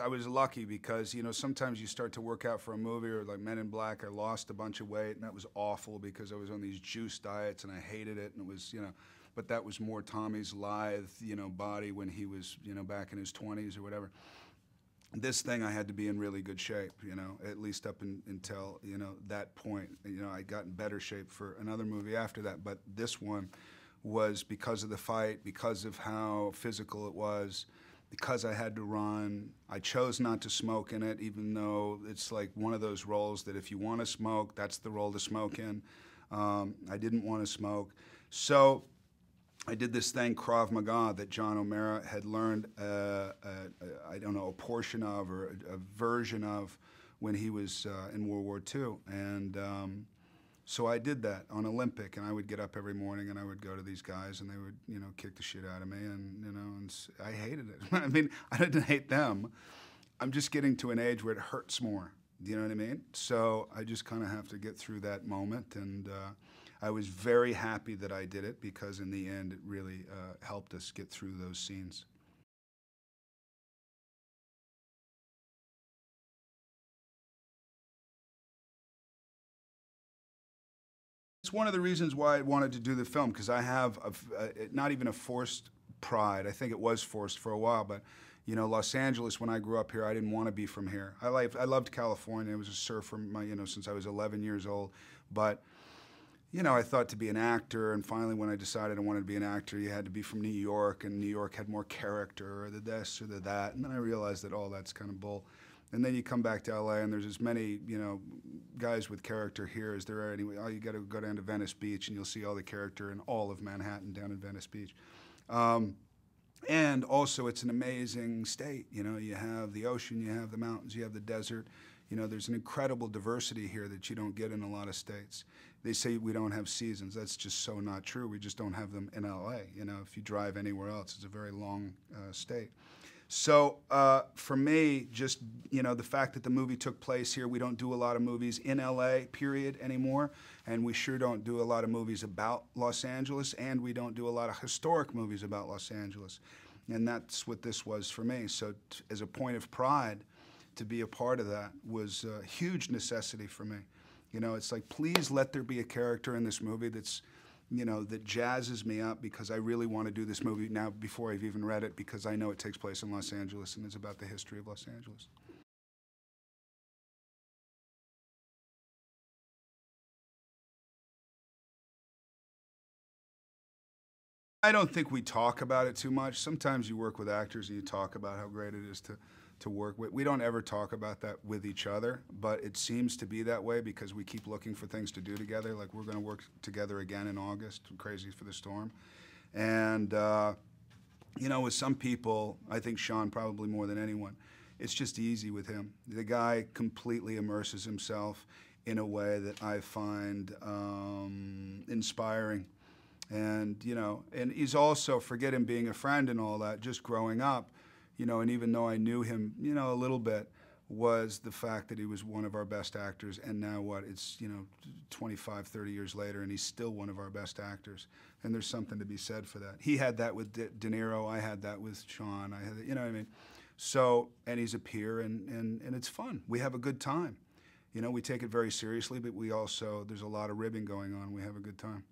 I was lucky because you know sometimes you start to work out for a movie or like Men in Black. I lost a bunch of weight and that was awful because I was on these juice diets and I hated it and it was you know, but that was more Tommy's lithe you know body when he was you know back in his 20s or whatever. This thing I had to be in really good shape, you know, at least up in, until you know that point. You know, I got in better shape for another movie after that, but this one was because of the fight, because of how physical it was because I had to run. I chose not to smoke in it, even though it's like one of those roles that if you want to smoke, that's the role to smoke in. Um, I didn't want to smoke. So I did this thing, Krav Maga, that John O'Mara had learned, uh, uh, I don't know, a portion of or a, a version of when he was uh, in World War II. And um, so I did that on Olympic, and I would get up every morning and I would go to these guys, and they would, you know, kick the shit out of me, and you know, and I hated it. I mean, I didn't hate them. I'm just getting to an age where it hurts more. Do you know what I mean? So I just kind of have to get through that moment, and uh, I was very happy that I did it because in the end, it really uh, helped us get through those scenes. It's one of the reasons why I wanted to do the film because I have a, a, not even a forced pride. I think it was forced for a while, but you know, Los Angeles. When I grew up here, I didn't want to be from here. I liked, I loved California. I was a surfer, my, you know, since I was 11 years old. But you know, I thought to be an actor, and finally, when I decided I wanted to be an actor, you had to be from New York, and New York had more character, or the this or the that. And then I realized that all oh, that's kind of bull. And then you come back to LA, and there's as many, you know, guys with character here as there are anyway. Oh, you got to go down to Venice Beach, and you'll see all the character in all of Manhattan down in Venice Beach. Um, and also, it's an amazing state. You know, you have the ocean, you have the mountains, you have the desert. You know, there's an incredible diversity here that you don't get in a lot of states. They say we don't have seasons. That's just so not true. We just don't have them in LA. You know, if you drive anywhere else, it's a very long uh, state. So uh, for me, just you know, the fact that the movie took place here, we don't do a lot of movies in LA, period, anymore, and we sure don't do a lot of movies about Los Angeles, and we don't do a lot of historic movies about Los Angeles, and that's what this was for me. So as a point of pride, to be a part of that was a huge necessity for me. You know, it's like please let there be a character in this movie that's you know, that jazzes me up because I really want to do this movie now before I've even read it because I know it takes place in Los Angeles and it's about the history of Los Angeles. I don't think we talk about it too much. Sometimes you work with actors and you talk about how great it is to to work with. We don't ever talk about that with each other, but it seems to be that way because we keep looking for things to do together. Like we're going to work together again in August, Crazy for the Storm. And, uh, you know, with some people, I think Sean probably more than anyone, it's just easy with him. The guy completely immerses himself in a way that I find um, inspiring. And, you know, and he's also, forget him being a friend and all that, just growing up, you know, and even though I knew him, you know, a little bit, was the fact that he was one of our best actors. And now what? It's, you know, 25, 30 years later, and he's still one of our best actors. And there's something to be said for that. He had that with De, De Niro. I had that with Sean. I had, you know what I mean? So, and he's a peer, and, and, and it's fun. We have a good time. You know, we take it very seriously, but we also, there's a lot of ribbing going on. We have a good time.